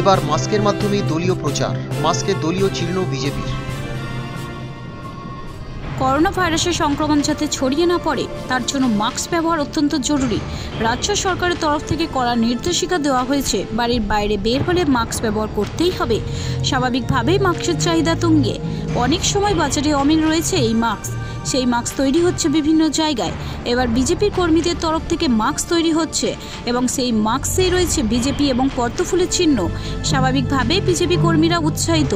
এবার মাস্কের মাধ্যমে দলীয় প্রচার, মাস্কের দলীয় চিহ্ন বিজেপির। করোনা ভাইরাসের সংক্রমণ যাতে ছড়িয়ে না পড়ে, তার জন্য মাস্ক ব্যবহার অত্যন্ত জরুরি। রাজ্য সরকারের তরফ থেকে কড়া নির্দেশিকা দেওয়া হয়েছে, বাড়ির বাইরে বের হলে মাস্ক ব্যবহার করতেই হবে। স্বাভাবিকভাবেই মাস্কের চাহিদা তুঙ্গে। অনেক সময় বাজারে অমিল রয়েছে এই মাস্ক। সেই মাস্ক তৈরি হচ্ছে বিভিন্ন জায়গায়। এবার বিজেপির কর্মীদের তরফ থেকে মাস্ক তৈরি হচ্ছে এবং সেই মাস্কেই রয়েছে বিজেপি এবং পদ্মফুলের চিহ্ন। স্বাভাবিকভাবে বিজেপি কর্মীরা উৎসাহিত।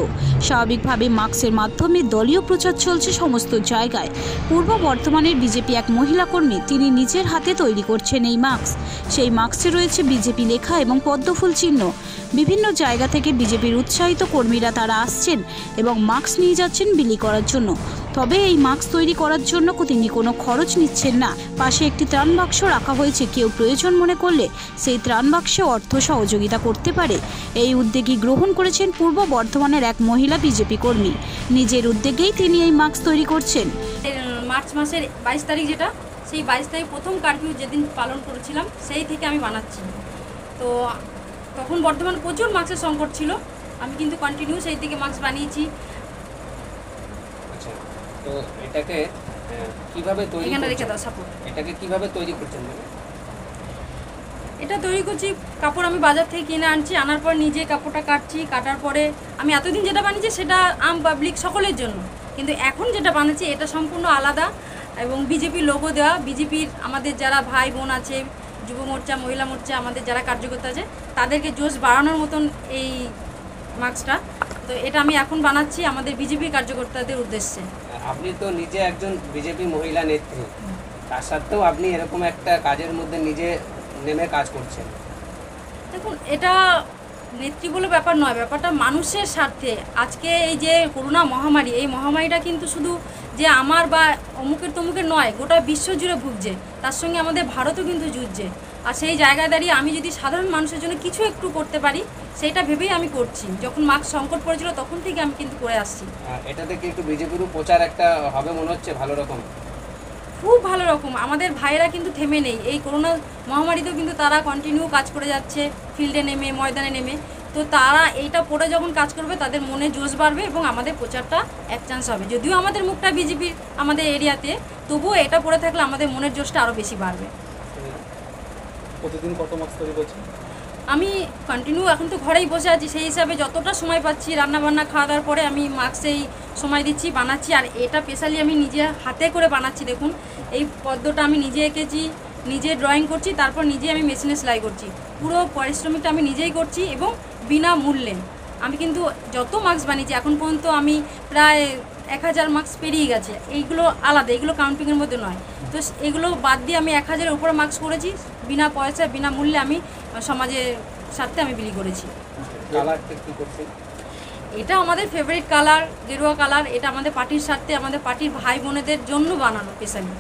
স্বাভাবিকভাবে মাস্কের মাধ্যমে দলীয় প্রচার চলছে সমস্ত জায়গায়। পূর্ব বর্ধমানের বিজেপি এক মহিলা কর্মী, তিনি নিজের হাতে তৈরি করছেন এই মাস্ক। সেই মাস্কে রয়েছে বিজেপি লেখা এবং পদ্মফুল চিহ্ন। বিভিন্ন জায়গা থেকে বিজেপির উৎসাহিত কর্মীরা তারা আসছেন এবং মাস্ক নিয়ে যাচ্ছেন বিলি করার জন্য। তবে এই মাস্ক তৈরি করার জন্য তিনি কোনো খরচ নিচ্ছেন না। পাশে একটি ত্রাণ বাক্স রাখা হয়েছে কেউ প্রয়োজন মনে করলে সেই ত্রাণ বাক্সে অর্থ সহযোগিতা করতে পারে। এই উদ্যোগী গ্রহণ করেছেন পূর্ব বর্ধমানের এক মহিলা বিজেপি কর্মী। নিজের উদ্যোগেই তিনি এই মাস্ক তৈরি করছেন। মার্চ মাসের বাইশ তারিখ যেটা সেই বাইশ তারিখ প্রথম কারফিউ যেদিন পালন করেছিলাম সেই থেকে আমি বানাচ্ছি। তো তখন বর্তমান প্রচুর মাস্কের সংকট ছিল। আমি কিন্তু কন্টিনিউ সেই থেকে মাস্ক বানিয়েছি। আচ্ছা। তো এটাকে কীভাবে তৈরি এখানে রেখে দাও সাপোর্ট। এটাকে কীভাবে তৈরি করছেন? এটা তৈরি করছি কাপড় আমি বাজার থেকে কিনে আনছি আনার পর নিজে কাপড়টা কাটছি কাটার পরে আমি এতদিন যেটা বানিয়েছি সেটা আম পাবলিক সকলের জন্য। কিন্তু এখন যেটা বানাচ্ছি এটা সম্পূর্ণ আলাদা এবং বিজেপির লোগো দেওয়া। বিজেপির আমাদের যারা ভাই বোন আছে যুব মোর্চা মহিলা মোর্চা আমাদের যারা কার্যকর্তা আছে তাদেরকে জোশ বাড়ানোর মতন এই মাস্কটা তো এটা আমি এখন বানাচ্ছি আমাদের বিজেপি কার্যকর্তাদের উদ্দেশ্যে। আপনি তো নিজে একজন বিজেপি মহিলা নেত্রী। তার সত্ত্বেও আপনি এরকম একটা কাজের মধ্যে নিজে নেমে কাজ করছেন। দেখুন এটা নেত্রী বলে ব্যাপার নয় ব্যাপারটা মানুষের স্বার্থে। আজকে এই যে করোনা মহামারী এই মহামারীটা কিন্তু শুধু যে আমার বা অমুকের তমুকের নয় গোটা বিশ্ব জুড়ে ভুগছে। তার সঙ্গে আমাদের ভারতও কিন্তু যুঝছে আর সেই জায়গায় দাঁড়িয়ে আমি যদি সাধারণ মানুষের জন্য কিছু একটু করতে পারি সেটা ভেবেই আমি করছি। যখন মাস্ক সংকট পড়েছিল তখন থেকে আমি কিন্তু করে আসছি। এটা থেকে একটু বিজেপিরও প্রচার একটা হবে মনে হচ্ছে ভালো রকম। খুব ভালো রকম। আমাদের ভাইয়েরা কিন্তু থেমে নেই। এই করোনা মহামারীতেও কিন্তু তারা কন্টিনিউ কাজ করে যাচ্ছে ফিল্ডে নেমে ময়দানে নেমে। তো তারা এইটা পড়ে যখন কাজ করবে তাদের মনে জোশ বাড়বে এবং আমাদের প্রচারটা এক চান্স হবে। যদিও আমাদের মুখটা বিজেপির আমাদের এরিয়াতে তবুও এটা পড়ে থাকলে আমাদের মনের জোশটা আরও বেশি বাড়বে। প্রতিদিন কত মাছ তৈরি করছেন? আমি কন্টিনিউ এখন তো ঘরেই বসে আছি সেই হিসাবে যতটা সময় পাচ্ছি রান্না বান্না খাওয়া দাওয়ার পরে আমি মাস্কেই সময় দিচ্ছি বানাচ্ছি আর এটা স্পেশালি আমি নিজে হাতে করে বানাচ্ছি দেখুন। এই পদ্মটা আমি নিজে এঁকেছি নিজে ড্রয়িং করছি তারপর নিজে আমি মেশিনে সেলাই করছি। পুরো পরিশ্রমিকটা আমি নিজেই করছি এবং বিনা মূল্যে আমি কিন্তু যত মাস্ক বানিয়েছি এখন পর্যন্ত আমি প্রায় এক হাজার মার্কস পেরিয়ে গেছে। এইগুলো আলাদা এগুলো কাউন্টিংয়ের মধ্যে নয়। তো এগুলো বাদ দিয়ে আমি এক হাজারের উপরে মার্কস করেছি। বিনা পয়সা বিনা মূল্যে আমি সমাজের স্বার্থে আমি বিলি করেছি। এটা আমাদের ফেভারিট কালার গেরুয়া কালার এটা আমাদের পার্টির স্বার্থে আমাদের পার্টির ভাই বোনেদের জন্য বানানো স্পেশালি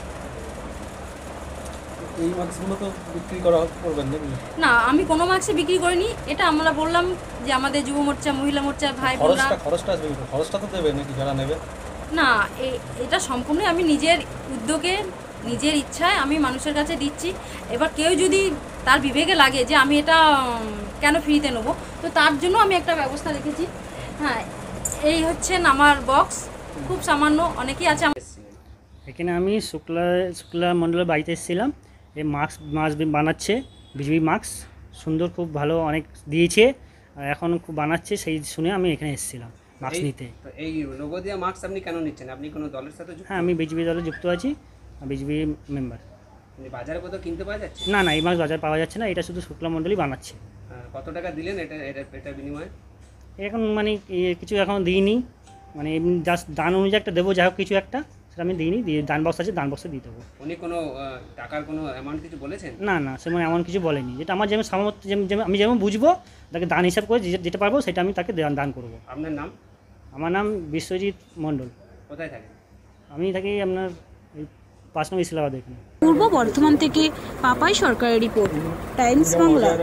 এই মাছগুলো তো বিক্রি করা করবেন নাকি? না আমি কোনো মার্কসে বিক্রি করিনি। এটা আমরা বললাম যে আমাদের যুব মোর্চা মহিলা মোর্চা ভাই বোনরা খরচটা খরচটা আসবে খরচটা তো দেবে নাকি যারা নেবে? না এ- এটা সম্পূর্ণই আমি নিজের উদ্যোগে নিজের ইচ্ছায় আমি মানুষের কাছে দিচ্ছি। এবার কেউ যদি তার বিবেকে লাগে যে আমি এটা কেন ফ্রিতে নেব তো তার জন্য আমি একটা ব্যবস্থা রেখেছি। হ্যাঁ এই হচ্ছেন আমার বক্স। খুব সামান্য অনেকেই আছে আমার এখানে আমি শুক্লা শুক্লা মণ্ডলের বাড়িতে এসেছিলাম। এই মাস্ক মাস্ক বানাচ্ছে বিজেপি মাস্ক। সুন্দর খুব ভালো অনেক দিয়েছে। আর এখন খুব বানাচ্ছে সেই শুনে আমি এখানে এসেছিলাম মাস্ক নিতে। তো এই লোগো দিয়ে মাস্ক আপনি কেন নিচ্ছেন? আপনি কোনো দলের সাথে যুক্ত? হ্যাঁ আমি বিজেপি দলে যুক্ত আছি বিজেপি মেম্বার মানে বাজারে কোথাও কিনতে পাওয়া যাচ্ছে? না না এই মাস্ক বাজার পাওয়া যাচ্ছে না এটা শুধু শুক্লা মণ্ডলই বানাচ্ছে। কত টাকা দিলেন এটা এটা এটা বিনিময়ে? এখন মানে কিছু এখন দিইনি। মানে জাস্ট দান অনুযায়ী একটা দেবো যা হোক কিছু একটা। সেটা আমি দিইনি দিয়ে দান বক্স আছে দান বক্সে দিয়ে দেবো। উনি কোনো টাকার কোনো অ্যামাউন্ট কিছু বলেছেন? না না সেমন এমন কিছু বলেনি। যেটা আমার যেমন সামর্থ্য যেমন আমি যেমন বুঝব তাকে দান হিসাব করে যে- যেটা পারব সেটা আমি তাকে দান দান করব। আপনার নাম? আমার নাম বিশ্বজিৎ মণ্ডল। কোথায় থাকেন? আমি থাকি আপনার এই পাঁচ নম্বর ইসলামাবাদ এখানে। পূর্ব বর্ধমান থেকে পাপাই সরকারের রিপোর্ট টাইমস বাংলা।